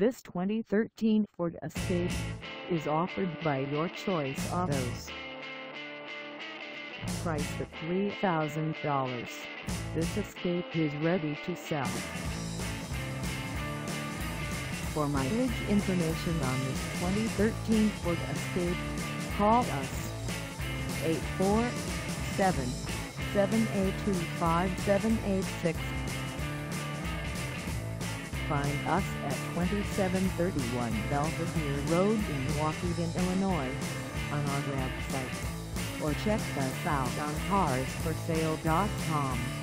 This 2013 Ford Escape is offered by Your Choice Autos. Price at $3,000. This Escape is ready to sell. For mileage information on this 2013 Ford Escape, call us 847-782-5786. Find us at 2731 Belvidere Road in Waukegan, Illinois, on our website, or check us out on carsforsale.com.